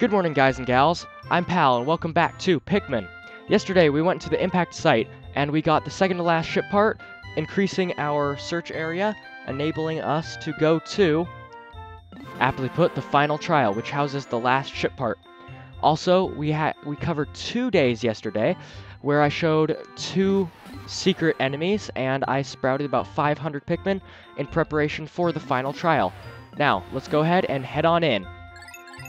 Good morning, guys and gals. I'm Pal, and welcome back to Pikmin. Yesterday, we went to the impact site, and we got the second to last ship part, increasing our search area, enabling us to go to, aptly put, the final trial, which houses the last ship part. Also, we had we covered two days yesterday, where I showed two secret enemies, and I sprouted about 500 Pikmin in preparation for the final trial. Now, let's go ahead and head on in.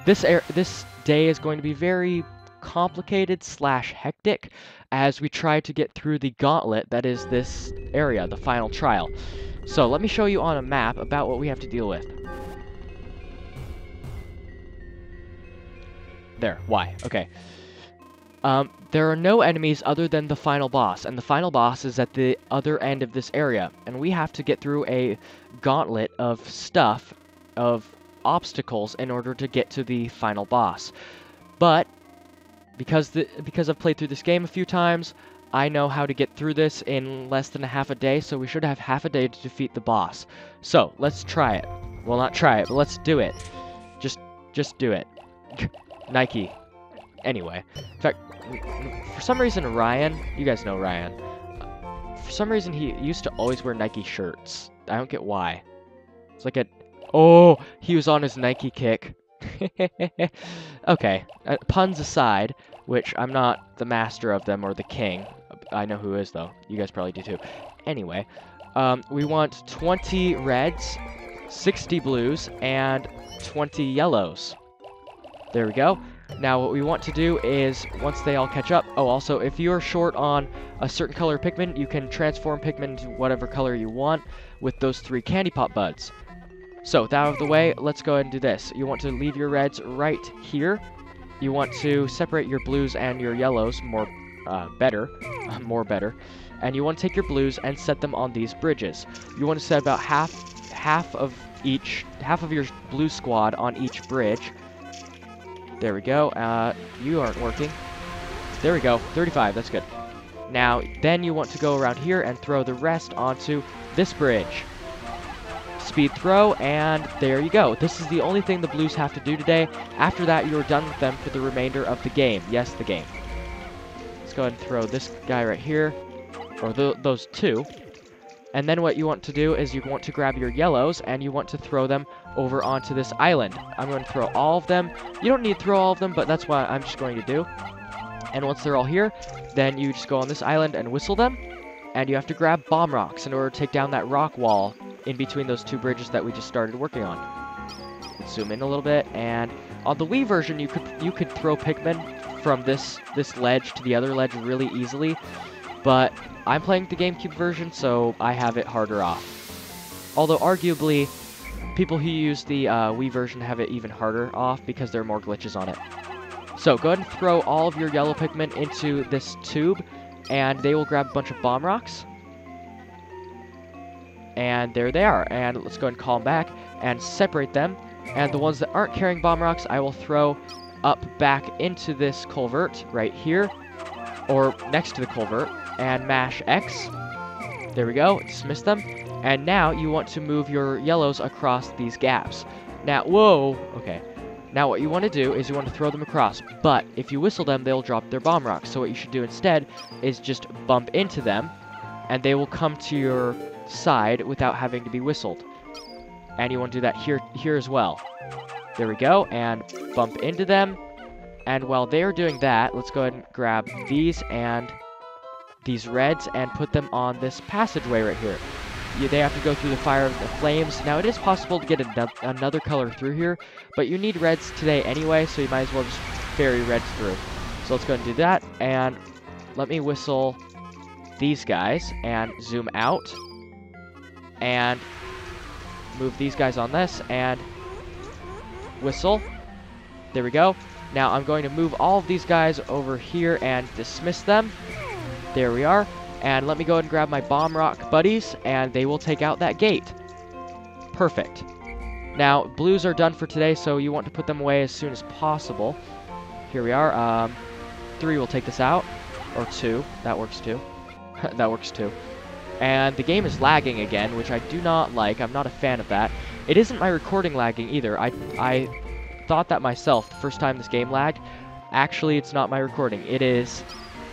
This air, this day is going to be very complicated slash hectic as we try to get through the gauntlet that is this area, the final trial. So let me show you on a map about what we have to deal with. There, why? Okay. Um, there are no enemies other than the final boss, and the final boss is at the other end of this area, and we have to get through a gauntlet of stuff, of obstacles, in order to get to the final boss. But, because, the, because I've played through this game a few times, I know how to get through this in less than a half a day, so we should have half a day to defeat the boss. So, let's try it. Well, not try it, but let's do it. Just, just do it. Nike. Anyway, in fact, for some reason Ryan, you guys know Ryan, for some reason he used to always wear Nike shirts. I don't get why. It's like a, oh, he was on his Nike kick. okay, uh, puns aside, which I'm not the master of them or the king. I know who is though. You guys probably do too. Anyway, um, we want 20 reds, 60 blues, and 20 yellows. There we go. Now what we want to do is, once they all catch up, oh also, if you're short on a certain color Pikmin, you can transform Pikmin to whatever color you want with those three Candy Pop buds. So, that out of the way, let's go ahead and do this. You want to leave your reds right here. You want to separate your blues and your yellows more uh, better, more better. And you want to take your blues and set them on these bridges. You want to set about half, half of each, half of your blue squad on each bridge there we go. Uh, you aren't working. There we go. 35. That's good. Now, then you want to go around here and throw the rest onto this bridge. Speed throw, and there you go. This is the only thing the Blues have to do today. After that, you're done with them for the remainder of the game. Yes, the game. Let's go ahead and throw this guy right here. Or th those two. And then what you want to do is you want to grab your yellows and you want to throw them over onto this island. I'm going to throw all of them. You don't need to throw all of them, but that's what I'm just going to do. And once they're all here, then you just go on this island and whistle them. And you have to grab bomb rocks in order to take down that rock wall in between those two bridges that we just started working on. Let's zoom in a little bit, and on the Wii version, you could you could throw Pikmin from this this ledge to the other ledge really easily, but I'm playing the GameCube version, so I have it harder off. Although arguably, people who use the uh, Wii version have it even harder off because there are more glitches on it. So go ahead and throw all of your yellow Pikmin into this tube, and they will grab a bunch of bomb rocks. And there they are. And let's go and call them back and separate them. And the ones that aren't carrying bomb rocks, I will throw up back into this culvert right here, or next to the culvert, and mash X. There we go, dismiss them. And now you want to move your yellows across these gaps. Now, whoa, okay. Now what you want to do is you want to throw them across, but if you whistle them, they'll drop their bomb rocks. So what you should do instead is just bump into them, and they will come to your side without having to be whistled. And you want to do that here, here as well. There we go, and bump into them. And while they're doing that, let's go ahead and grab these and these reds and put them on this passageway right here. You, they have to go through the fire of the flames. Now, it is possible to get another color through here, but you need reds today anyway, so you might as well just ferry reds through. So let's go and do that, and let me whistle these guys and zoom out and move these guys on this and whistle. There we go. Now I'm going to move all of these guys over here and dismiss them. There we are. And let me go ahead and grab my bomb rock buddies, and they will take out that gate. Perfect. Now, blues are done for today, so you want to put them away as soon as possible. Here we are. Um, three will take this out. Or two. That works too. that works too. And the game is lagging again, which I do not like. I'm not a fan of that. It isn't my recording lagging either. I, I thought that myself the first time this game lagged. Actually, it's not my recording. It is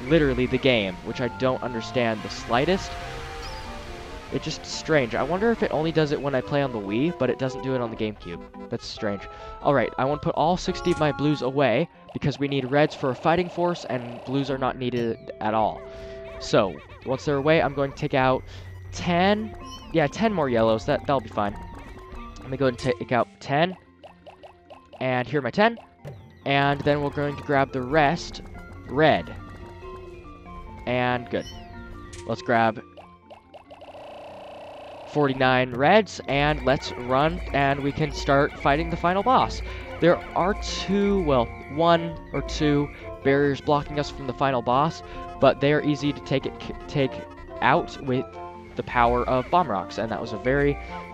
literally the game, which I don't understand the slightest. It's just strange. I wonder if it only does it when I play on the Wii, but it doesn't do it on the GameCube. That's strange. Alright, I want to put all 60 of my blues away, because we need reds for a fighting force, and blues are not needed at all. So, once they're away, I'm going to take out 10, yeah, 10 more yellows. That, that'll be fine. Let me go and take out 10. And here are my 10. And then we're going to grab the rest, red. And good. Let's grab 49 reds, and let's run, and we can start fighting the final boss. There are two, well, one or two barriers blocking us from the final boss, but they are easy to take it take out with the power of bomb rocks, and that was a very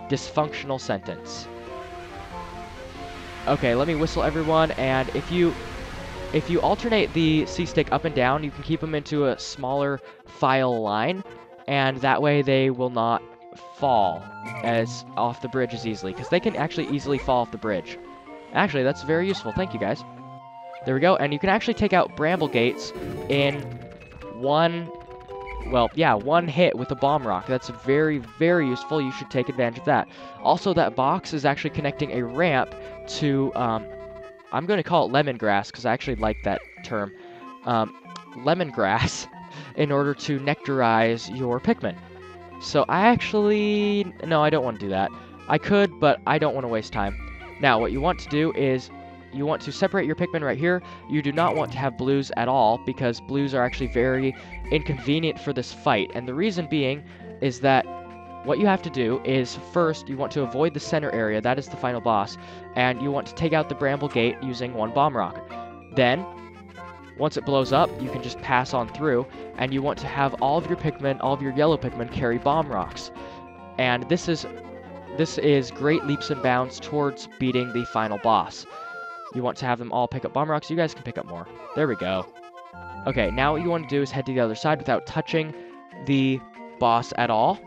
dysfunctional sentence. Okay, let me whistle everyone, and if you if you alternate the C-stick up and down, you can keep them into a smaller file line, and that way they will not fall as off the bridge as easily, because they can actually easily fall off the bridge. Actually, that's very useful. Thank you, guys. There we go, and you can actually take out bramble gates in one, well, yeah, one hit with a bomb rock. That's very, very useful. You should take advantage of that. Also, that box is actually connecting a ramp to, um, I'm going to call it lemongrass, because I actually like that term. Um, lemongrass in order to nectarize your Pikmin. So I actually, no, I don't want to do that. I could, but I don't want to waste time. Now, what you want to do is you want to separate your Pikmin right here. You do not want to have blues at all because blues are actually very inconvenient for this fight. And the reason being is that what you have to do is first you want to avoid the center area, that is the final boss, and you want to take out the Bramble Gate using one Bomb Rock. Then, once it blows up, you can just pass on through, and you want to have all of your Pikmin, all of your yellow Pikmin carry Bomb Rocks. And this is this is great leaps and bounds towards beating the final boss. You want to have them all pick up bomb rocks. You guys can pick up more. There we go. Okay, now what you want to do is head to the other side without touching the boss at all.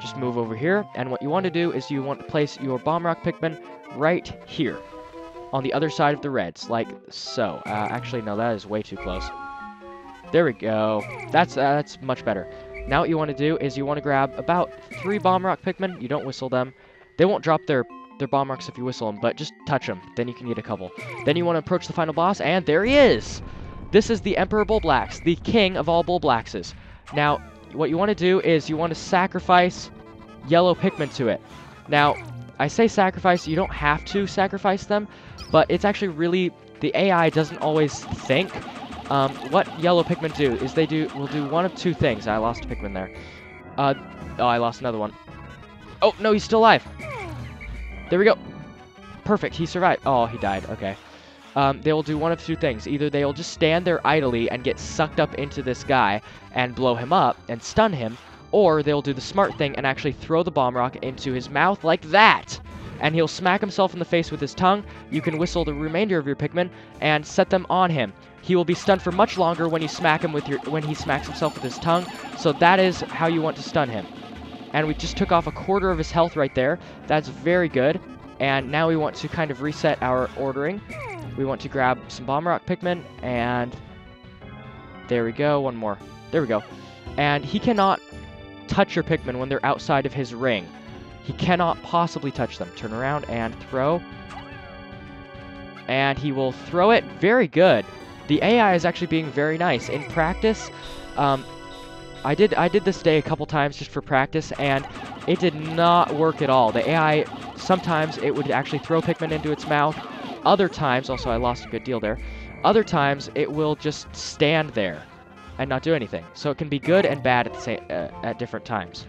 Just move over here, and what you want to do is you want to place your bomb rock Pikmin right here on the other side of the reds, like so. Uh, actually, no, that is way too close. There we go. That's uh, that's much better. Now what you want to do is you want to grab about three Bomb Rock Pikmin. You don't whistle them. They won't drop their, their Bomb Rocks if you whistle them, but just touch them. Then you can get a couple. Then you want to approach the final boss, and there he is! This is the Emperor Bulblax, the king of all Bulblaxes. Now, what you want to do is you want to sacrifice yellow Pikmin to it. Now, I say sacrifice, you don't have to sacrifice them, but it's actually really, the AI doesn't always think. Um, what yellow Pikmin do is they do will do one of two things. I lost a Pikmin there. Uh, oh, I lost another one. Oh, no, he's still alive. There we go. Perfect, he survived. Oh, he died, okay. Um, they will do one of two things. Either they will just stand there idly and get sucked up into this guy and blow him up and stun him, or they'll do the smart thing and actually throw the bomb rock into his mouth like that. And he'll smack himself in the face with his tongue. You can whistle the remainder of your Pikmin and set them on him. He will be stunned for much longer when you smack him with your when he smacks himself with his tongue. So that is how you want to stun him. And we just took off a quarter of his health right there. That's very good. And now we want to kind of reset our ordering. We want to grab some Bomb Rock Pikmin, and there we go, one more. There we go. And he cannot touch your Pikmin when they're outside of his ring. He cannot possibly touch them. Turn around and throw. And he will throw it. Very good. The AI is actually being very nice. In practice, um, I did I did this day a couple times just for practice, and it did not work at all. The AI, sometimes it would actually throw Pikmin into its mouth. Other times, also I lost a good deal there, other times it will just stand there and not do anything. So it can be good and bad at the same uh, at different times.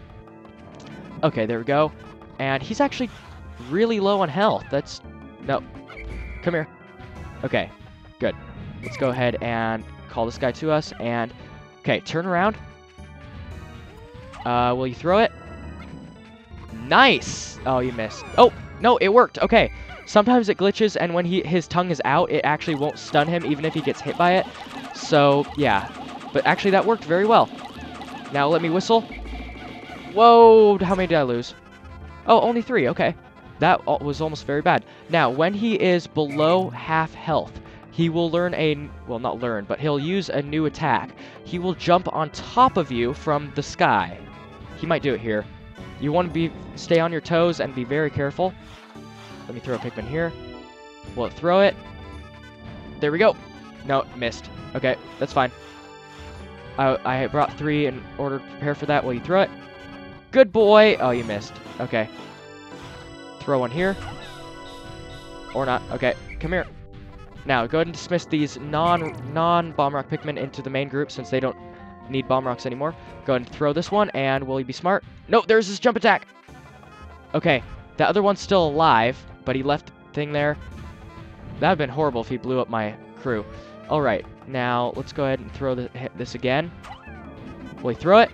Okay, there we go. And he's actually really low on health. That's no. Come here. Okay, good. Let's go ahead and call this guy to us. And, okay, turn around. Uh, will you throw it? Nice! Oh, you missed. Oh, no, it worked. Okay. Sometimes it glitches, and when he his tongue is out, it actually won't stun him, even if he gets hit by it. So, yeah. But actually, that worked very well. Now, let me whistle. Whoa, how many did I lose? Oh, only three, okay. That was almost very bad. Now, when he is below half health, he will learn a, well, not learn, but he'll use a new attack. He will jump on top of you from the sky. He might do it here. You want to be stay on your toes and be very careful. Let me throw a Pikmin here. Will it throw it? There we go. No, missed. Okay, that's fine. I, I brought three in order to prepare for that. Will you throw it? Good boy. Oh, you missed. Okay. Throw one here. Or not. Okay, come here. Now, go ahead and dismiss these non non bomb rock Pikmin into the main group since they don't need bomb rocks anymore. Go ahead and throw this one, and will he be smart? No, there's his jump attack. Okay, the other one's still alive, but he left the thing there. That'd been horrible if he blew up my crew. All right, now let's go ahead and throw the, this again. Will he throw it?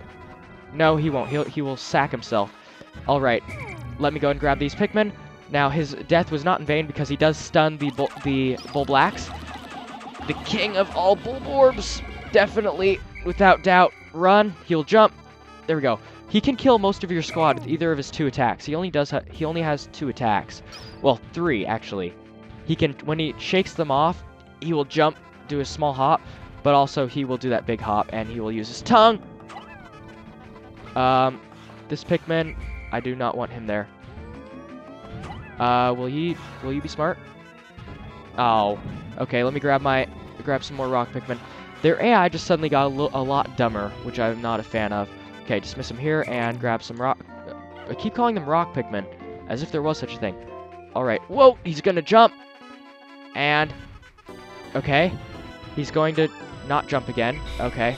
No, he won't. He'll, he will sack himself. All right, let me go and grab these Pikmin. Now, his death was not in vain because he does stun the bull, the Bulblax. The king of all bulborbs. Definitely, without doubt. Run. He'll jump. There we go. He can kill most of your squad with either of his two attacks. He only does. He only has two attacks. Well, three actually. He can when he shakes them off, he will jump, do a small hop, but also he will do that big hop, and he will use his tongue. Um, this Pikmin, I do not want him there. Uh, will he? Will you be smart? Oh, okay. Let me grab my grab some more rock Pikmin. Their AI just suddenly got a, a lot dumber, which I'm not a fan of. Okay, dismiss him here and grab some rock. I keep calling them rock Pikmin, as if there was such a thing. All right. Whoa, he's gonna jump, and okay, he's going to not jump again. Okay.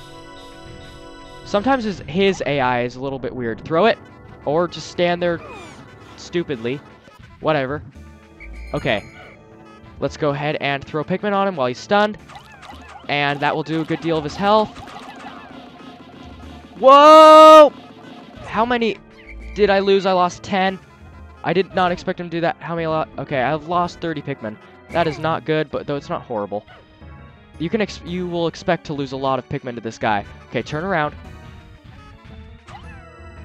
Sometimes his, his AI is a little bit weird. Throw it, or just stand there stupidly. Whatever. Okay. Let's go ahead and throw Pikmin on him while he's stunned. And that will do a good deal of his health. Whoa! How many did I lose? I lost 10. I did not expect him to do that. How many? Okay, I've lost 30 Pikmin. That is not good, but though it's not horrible. You can you will expect to lose a lot of Pikmin to this guy. Okay, turn around.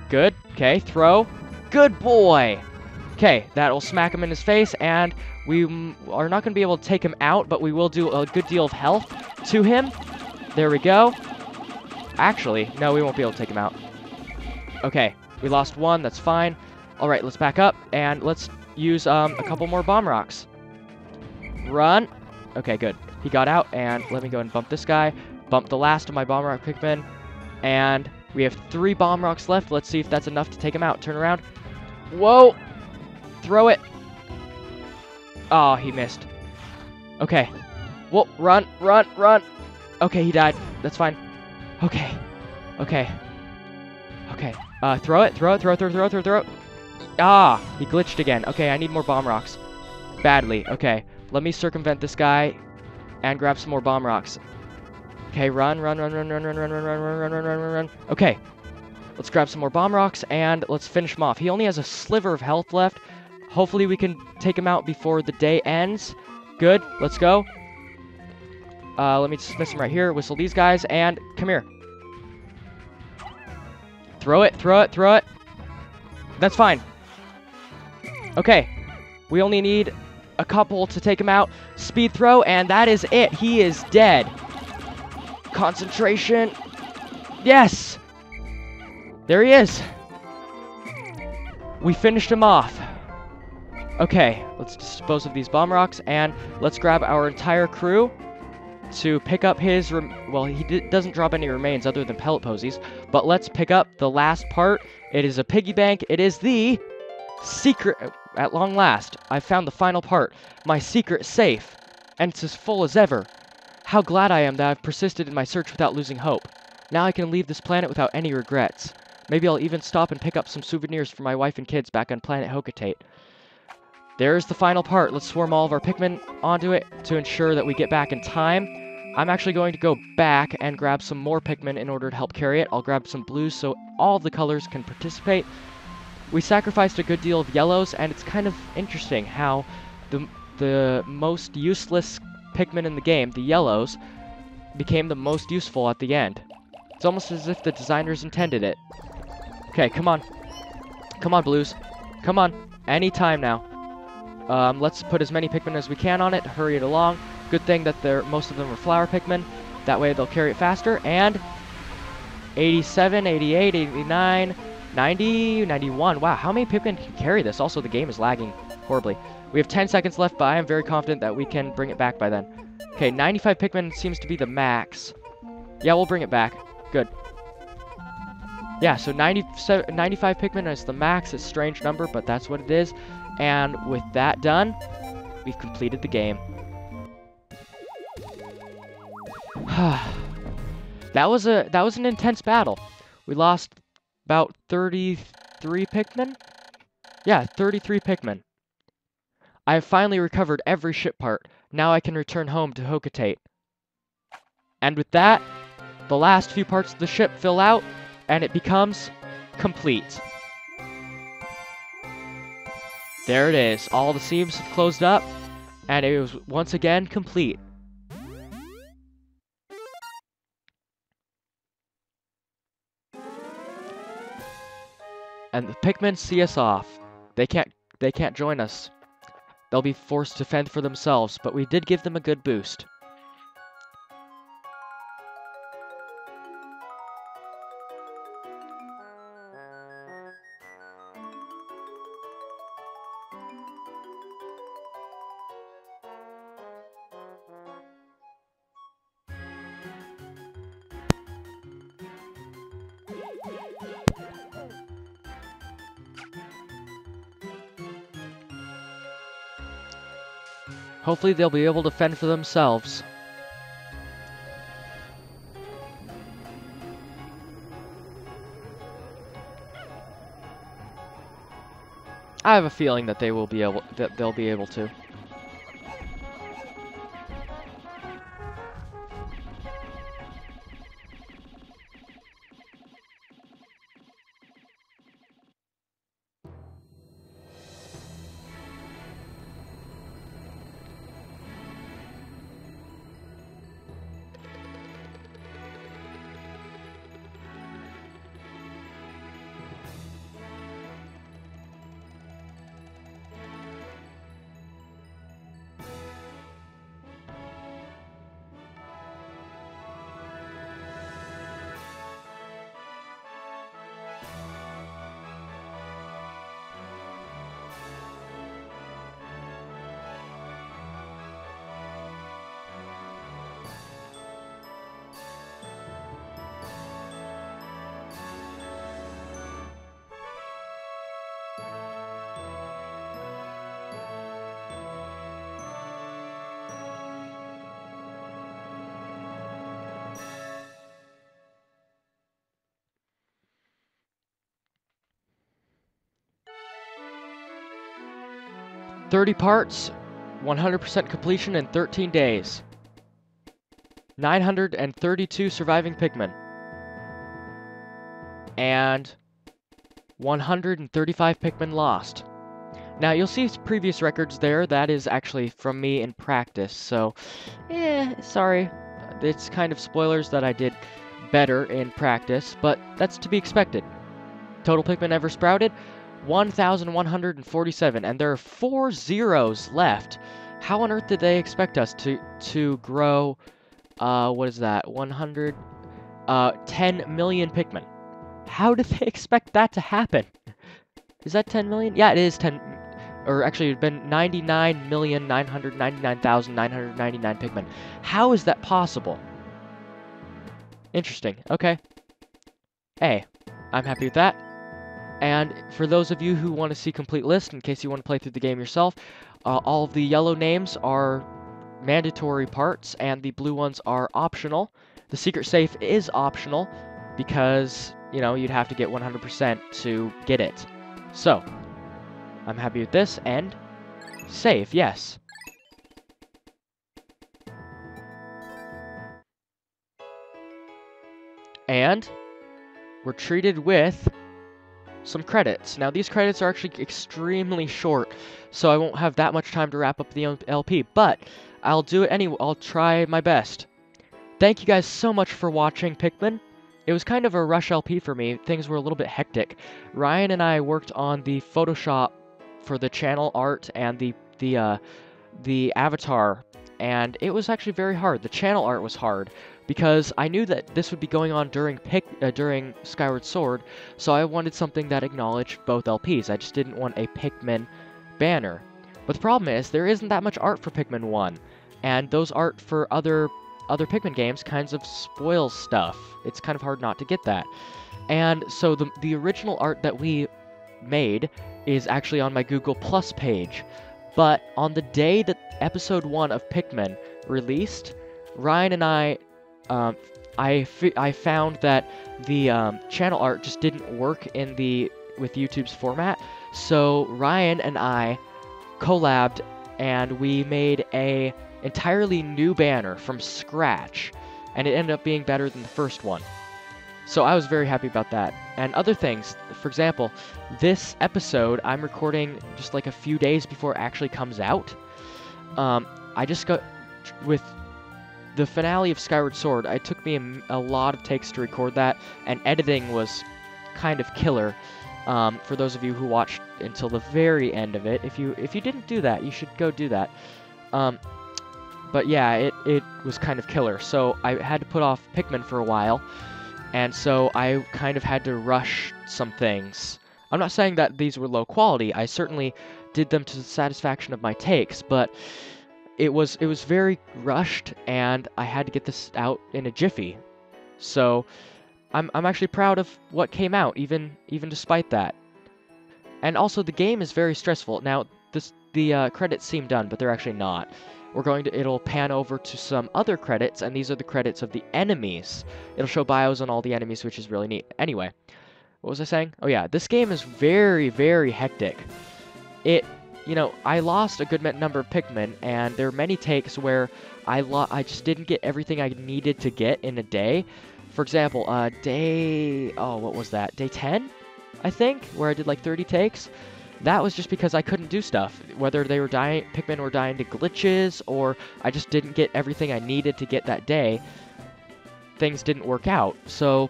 Good. Okay, throw. Good boy. Okay, that'll smack him in his face, and we are not going to be able to take him out, but we will do a good deal of health to him. There we go. Actually, no, we won't be able to take him out. Okay, we lost one. That's fine. All right, let's back up, and let's use um, a couple more bomb rocks. Run. Okay, good. He got out, and let me go and bump this guy. Bump the last of my bomb rock Pikmin, and we have three bomb rocks left. Let's see if that's enough to take him out. Turn around. Whoa! Throw it. Oh, he missed. Okay. Whoa, run, run, run. Okay, he died. That's fine. Okay. Okay. Okay. Uh, throw it, throw it, throw it, throw it, throw it, throw it, throw it. Ah, he glitched again. Okay, I need more bomb rocks. Badly. Okay. Let me circumvent this guy and grab some more bomb rocks. Okay, run, run, run, run, run, run, run, run, run, run, run, run, run, run, run. Okay. Let's grab some more bomb rocks and let's finish him off. He only has a sliver of health left. Hopefully we can take him out before the day ends. Good. Let's go. Uh, let me dismiss him right here. Whistle these guys and come here. Throw it, throw it, throw it. That's fine. Okay. We only need a couple to take him out. Speed throw, and that is it. He is dead. Concentration. Yes! There he is. We finished him off. Okay, let's dispose of these bomb rocks, and let's grab our entire crew to pick up his, well, he doesn't drop any remains other than pellet posies, but let's pick up the last part. It is a piggy bank. It is the secret, uh, at long last, I found the final part, my secret safe, and it's as full as ever. How glad I am that I've persisted in my search without losing hope. Now I can leave this planet without any regrets. Maybe I'll even stop and pick up some souvenirs for my wife and kids back on planet Hocotate. There's the final part. Let's swarm all of our Pikmin onto it to ensure that we get back in time. I'm actually going to go back and grab some more Pikmin in order to help carry it. I'll grab some blues so all the colors can participate. We sacrificed a good deal of yellows, and it's kind of interesting how the, the most useless Pikmin in the game, the yellows, became the most useful at the end. It's almost as if the designers intended it. Okay, come on. Come on, blues. Come on. Any time now. Um, let's put as many Pikmin as we can on it, hurry it along. Good thing that they're, most of them are flower Pikmin. That way they'll carry it faster. And 87, 88, 89, 90, 91. Wow, how many Pikmin can carry this? Also, the game is lagging horribly. We have 10 seconds left, but I am very confident that we can bring it back by then. Okay, 95 Pikmin seems to be the max. Yeah, we'll bring it back. Good. Yeah, so 95 Pikmin is the max. It's a strange number, but that's what it is. And with that done, we've completed the game. that was a that was an intense battle. We lost about 33 Pikmin. Yeah, 33 Pikmin. I have finally recovered every ship part. Now I can return home to Hocotate. And with that, the last few parts of the ship fill out, and it becomes complete. There it is. All the seams have closed up, and it was once again complete. And the Pikmin see us off. They can't they can't join us. They'll be forced to fend for themselves, but we did give them a good boost. Hopefully they'll be able to fend for themselves. I have a feeling that they will be able that they'll be able to. 30 parts, 100% completion in 13 days. 932 surviving Pikmin. And 135 Pikmin lost. Now, you'll see previous records there. That is actually from me in practice, so, eh, sorry. It's kind of spoilers that I did better in practice, but that's to be expected. Total Pikmin ever sprouted? 1,147, and there are four zeros left. How on earth did they expect us to to grow? Uh, what is that? 100, uh, 10 million Pikmin. How did they expect that to happen? Is that 10 million? Yeah, it is 10. Or actually, it's been 99,999,999 Pikmin. How is that possible? Interesting. Okay. Hey, I'm happy with that. And for those of you who want to see complete list, in case you want to play through the game yourself, uh, all of the yellow names are mandatory parts, and the blue ones are optional. The secret safe is optional, because, you know, you'd have to get 100% to get it. So, I'm happy with this, and save, yes. And we're treated with some credits. Now, these credits are actually extremely short, so I won't have that much time to wrap up the LP, but I'll do it anyway. I'll try my best. Thank you guys so much for watching Pikmin. It was kind of a rush LP for me. Things were a little bit hectic. Ryan and I worked on the Photoshop for the channel art and the the uh, the avatar, and it was actually very hard. The channel art was hard because I knew that this would be going on during pick uh, during Skyward Sword, so I wanted something that acknowledged both LPs. I just didn't want a Pikmin banner. But the problem is there isn't that much art for Pikmin 1, and those art for other other Pikmin games kinds of spoil stuff. It's kind of hard not to get that. And so the the original art that we made is actually on my Google Plus page. But on the day that episode 1 of Pikmin released, Ryan and I um, I, I found that the um, channel art just didn't work in the with YouTube's format. So Ryan and I collabed and we made a entirely new banner from scratch and it ended up being better than the first one. So I was very happy about that. And other things, for example, this episode I'm recording just like a few days before it actually comes out. Um, I just got with the finale of Skyward Sword. It took me a, a, lot of takes to record that, and editing was kind of killer. Um, for those of you who watched until the very end of it, if you if you didn't do that, you should go do that. Um, but yeah, it it was kind of killer. So I had to put off Pikmin for a while, and so I kind of had to rush some things. I'm not saying that these were low quality. I certainly did them to the satisfaction of my takes, but it was it was very rushed and I had to get this out in a jiffy. So I'm I'm actually proud of what came out even even despite that. And also the game is very stressful. Now this the uh, credits seem done, but they're actually not. We're going to it'll pan over to some other credits and these are the credits of the enemies. It'll show bios on all the enemies which is really neat. Anyway, what was I saying? Oh yeah, this game is very very hectic. It you know, I lost a good number of Pikmin, and there are many takes where I lo- I just didn't get everything I needed to get in a day. For example, uh, day oh, what was that? Day 10, I think, where I did like 30 takes. That was just because I couldn't do stuff, whether they were dying, Pikmin were dying to glitches, or I just didn't get everything I needed to get that day. Things didn't work out, so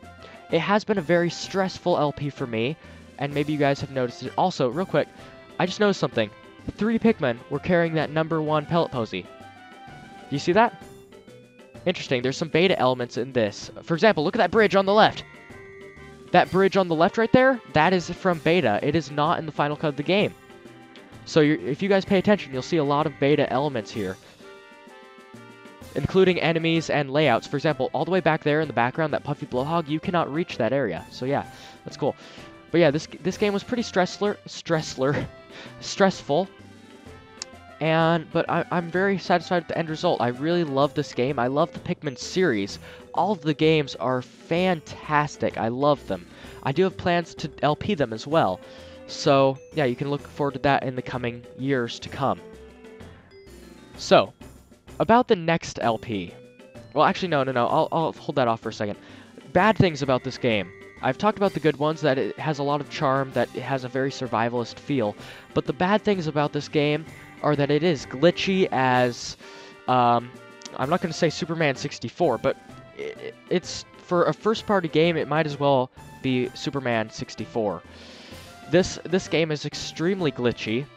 it has been a very stressful LP for me, and maybe you guys have noticed it. Also, real quick, I just noticed something three Pikmin were carrying that number one pellet posy. Do you see that? Interesting, there's some beta elements in this. For example, look at that bridge on the left. That bridge on the left right there, that is from beta. It is not in the final cut of the game. So if you guys pay attention, you'll see a lot of beta elements here. Including enemies and layouts. For example, all the way back there in the background, that puffy blowhog, you cannot reach that area. So yeah, that's cool. But yeah, this this game was pretty stressler, stressler, stressful. And but I, I'm very satisfied with the end result. I really love this game. I love the Pikmin series. All of the games are fantastic. I love them. I do have plans to LP them as well. So yeah, you can look forward to that in the coming years to come. So, about the next LP. Well, actually, no, no, no. I'll, I'll hold that off for a second. Bad things about this game. I've talked about the good ones, that it has a lot of charm, that it has a very survivalist feel, but the bad things about this game are that it is glitchy as, um, I'm not going to say Superman 64, but it, it's, for a first-party game, it might as well be Superman 64. This, this game is extremely glitchy,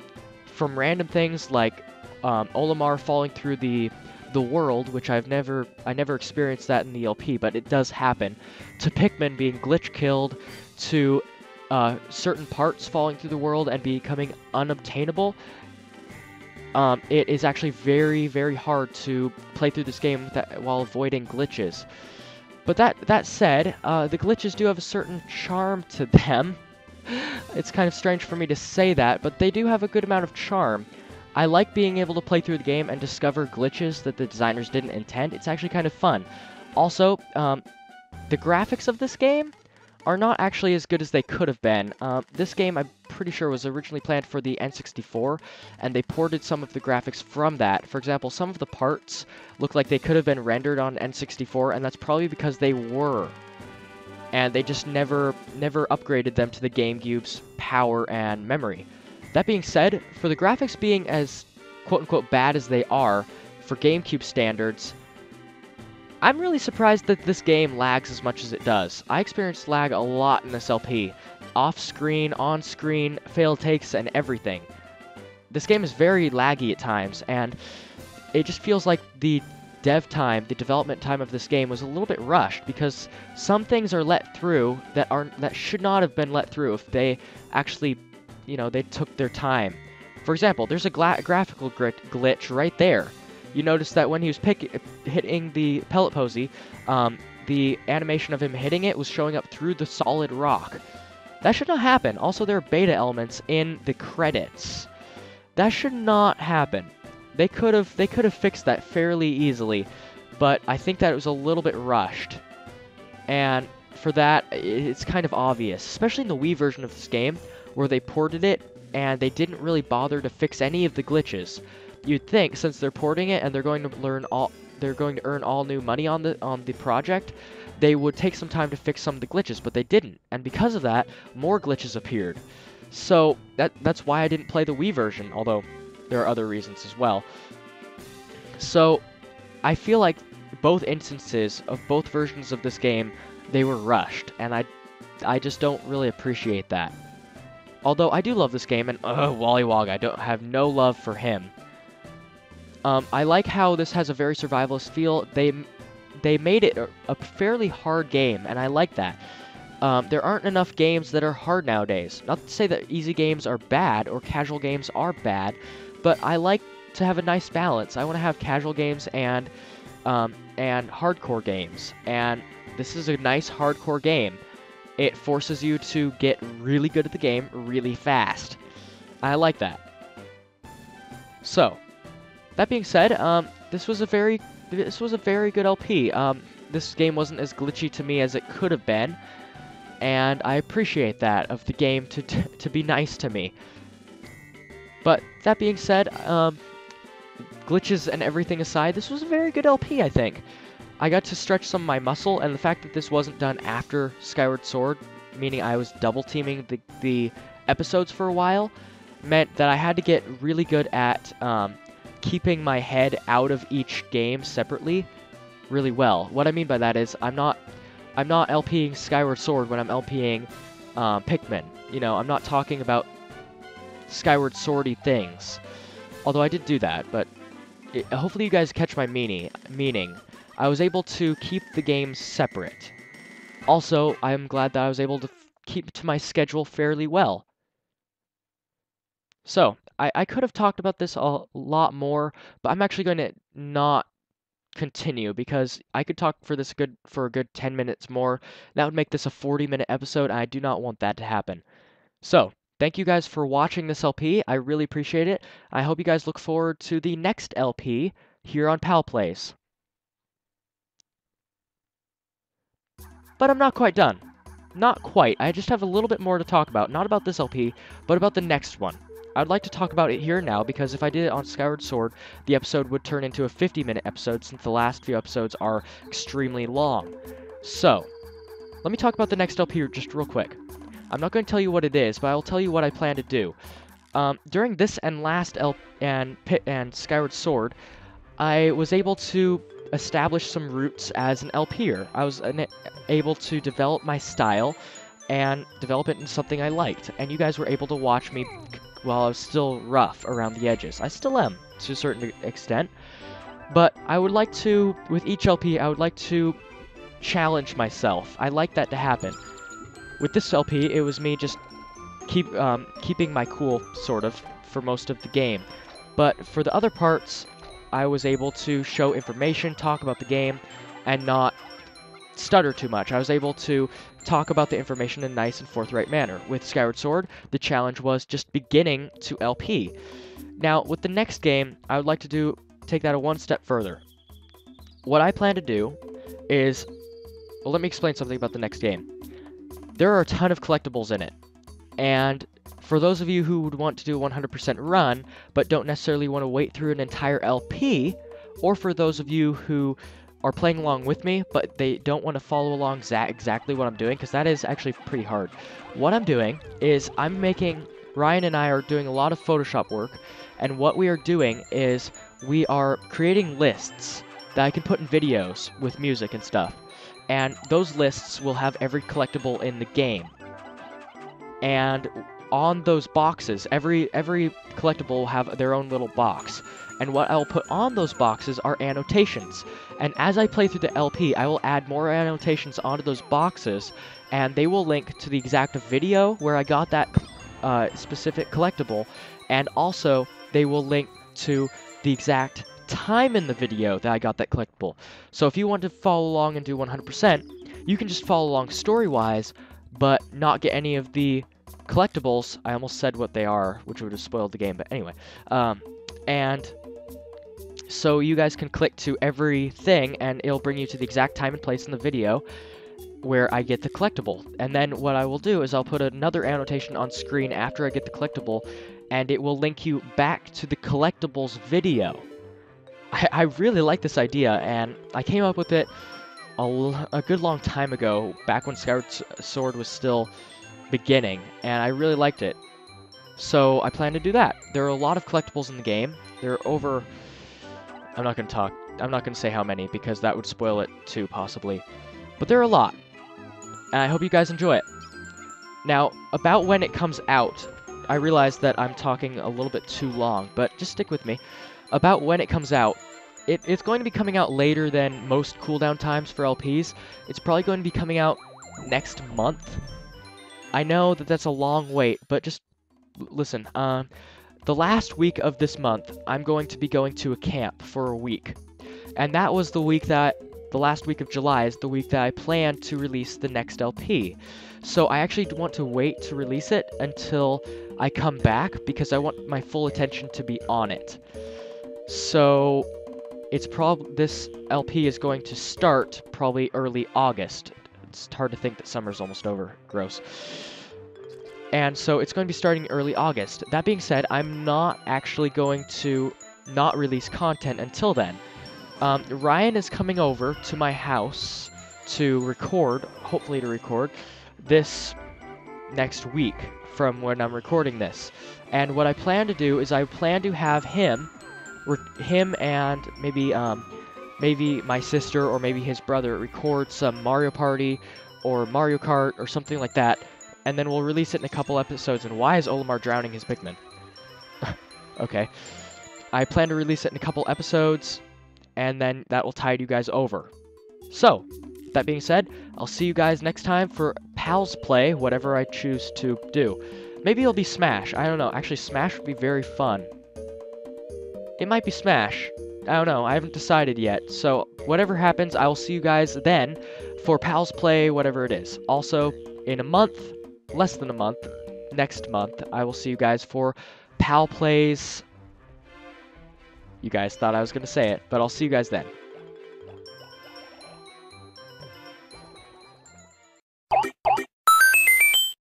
from random things like um, Olimar falling through the the world, which I've never I never experienced that in the LP, but it does happen, to Pikmin being glitch killed, to uh, certain parts falling through the world and becoming unobtainable. Um, it is actually very, very hard to play through this game that, while avoiding glitches. But that that said, uh, the glitches do have a certain charm to them. it's kind of strange for me to say that, but they do have a good amount of charm. I like being able to play through the game and discover glitches that the designers didn't intend. It's actually kind of fun. Also, um, the graphics of this game are not actually as good as they could have been. Uh, this game, I'm pretty sure, was originally planned for the N64, and they ported some of the graphics from that. For example, some of the parts look like they could have been rendered on N64, and that's probably because they were. And they just never, never upgraded them to the GameCube's power and memory. That being said, for the graphics being as quote-unquote bad as they are for GameCube standards, I'm really surprised that this game lags as much as it does. I experienced lag a lot in this LP. Off-screen, on-screen, fail takes, and everything. this game is very laggy at times, and it just feels like the dev time, the development time of this game was a little bit rushed because some things are let through that are that should not have been let through if they actually, you know, they took their time. For example, there's a graphical glitch right there. You notice that when he was hitting the pellet posy, um, the animation of him hitting it was showing up through the solid rock. That should not happen. Also, there are beta elements in the credits. That should not happen. They could have they could have fixed that fairly easily, but I think that it was a little bit rushed. And for that, it's kind of obvious, especially in the Wii version of this game, where they ported it and they didn't really bother to fix any of the glitches. You'd think since they're porting it and they're going to learn all they're going to earn all new money on the on the project, they would take some time to fix some of the glitches, but they didn't. And because of that, more glitches appeared. So that that's why I didn't play the Wii version, although there are other reasons as well. So, I feel like both instances of both versions of this game, they were rushed, and I, I just don't really appreciate that. Although I do love this game, and uh, Wollywog, I don't have no love for him. Um, I like how this has a very survivalist feel. They, they made it a, fairly hard game, and I like that. Um, there aren't enough games that are hard nowadays. Not to say that easy games are bad or casual games are bad, but I like to have a nice balance. I want to have casual games and um, and hardcore games, and this is a nice hardcore game. It forces you to get really good at the game really fast. I like that. So, that being said, um, this was a very this was a very good LP. Um, this game wasn't as glitchy to me as it could have been, and I appreciate that of the game to to be nice to me. But that being said, um, glitches and everything aside, this was a very good LP, I think. I got to stretch some of my muscle, and the fact that this wasn't done after Skyward Sword, meaning I was double teaming the, the episodes for a while, meant that I had to get really good at um, keeping my head out of each game separately really well. What I mean by that is I'm not I'm not LPing Skyward Sword when I'm LPing uh, Pikmin. You know, I'm not talking about Skyward Swordy things. Although I did do that, but it, hopefully you guys catch my meaning. Meaning, I was able to keep the game separate. Also, I'm glad that I was able to keep to my schedule fairly well. So, I, I could have talked about this a lot more, but I'm actually going to not continue because I could talk for this good for a good 10 minutes more. That would make this a 40 minute episode, and I do not want that to happen. So, Thank you guys for watching this LP. I really appreciate it. I hope you guys look forward to the next LP here on Pal Plays. But I'm not quite done. Not quite. I just have a little bit more to talk about. Not about this LP, but about the next one. I'd like to talk about it here now because if I did it on Skyward Sword, the episode would turn into a 50 minute episode since the last few episodes are extremely long. So, let me talk about the next LP just real quick. I'm not going to tell you what it is, but I'll tell you what I plan to do. Um, during this and last El and and Skyward Sword, I was able to establish some roots as an LPer. I was able to develop my style and develop it into something I liked. And you guys were able to watch me while I was still rough around the edges. I still am, to a certain extent. But I would like to, with each LP, I would like to challenge myself. I like that to happen. With this LP, it was me just keep um, keeping my cool, sort of, for most of the game. But for the other parts, I was able to show information, talk about the game, and not stutter too much. I was able to talk about the information in a nice and forthright manner. With Skyward Sword, the challenge was just beginning to LP. Now, with the next game, I would like to do take that a one step further. What I plan to do is, well, let me explain something about the next game there are a ton of collectibles in it. And for those of you who would want to do a 100% run, but don't necessarily want to wait through an entire LP, or for those of you who are playing along with me, but they don't want to follow along exactly what I'm doing, because that is actually pretty hard. What I'm doing is I'm making, Ryan and I are doing a lot of Photoshop work, and what we are doing is we are creating lists that I can put in videos with music and stuff and those lists will have every collectible in the game. And on those boxes. Every every collectible will have their own little box. And what I'll put on those boxes are annotations. And as I play through the LP, I will add more annotations onto those boxes, and they will link to the exact video where I got that uh, specific collectible, and also they will link to the exact time in the video that I got that collectible. So if you want to follow along and do 100%, you can just follow along story-wise, but not get any of the collectibles. I almost said what they are, which would have spoiled the game, but anyway. Um, and so you guys can click to everything, and it'll bring you to the exact time and place in the video where I get the collectible. And then what I will do is I'll put another annotation on screen after I get the collectible, and it will link you back to the collectibles video. I, I really like this idea, and I came up with it a, a good long time ago, back when Skyward Sword was still beginning, and I really liked it. So I plan to do that. There are a lot of collectibles in the game. There are over... I'm not going to talk. I'm not going to say how many, because that would spoil it too, possibly. But there are a lot. And I hope you guys enjoy it. Now, about when it comes out, I realize that I'm talking a little bit too long, but just stick with me. About when it comes out, it, it's going to be coming out later than most cooldown times for LPs. It's probably going to be coming out next month. I know that that's a long wait, but just listen. Uh, the last week of this month, I'm going to be going to a camp for a week. And that was the week that, the last week of July is the week that I plan to release the next LP. So I actually want to wait to release it until I come back because I want my full attention to be on it. So it's prob this LP is going to start probably early August. It's hard to think that summer's almost over. Gross. And so it's going to be starting early August. That being said, I'm not actually going to not release content until then. Um, Ryan is coming over to my house to record, hopefully to record, this next week from when I'm recording this. And what I plan to do is I plan to have him him and maybe um, maybe my sister or maybe his brother record some Mario Party or Mario Kart or something like that, and then we'll release it in a couple episodes. And why is Olimar drowning his Pikmin? okay. I plan to release it in a couple episodes, and then that will tide you guys over. So, that being said, I'll see you guys next time for PalPlays, whatever I choose to do. Maybe it'll be Smash. I don't know. Actually, Smash would be very fun. It might be Smash. I don't know. I haven't decided yet. So whatever happens, I will see you guys then for PalPlays, whatever it is. Also, in a month, less than a month, next month, I will see you guys for Pal Plays. You guys thought I was going to say it, but I'll see you guys then.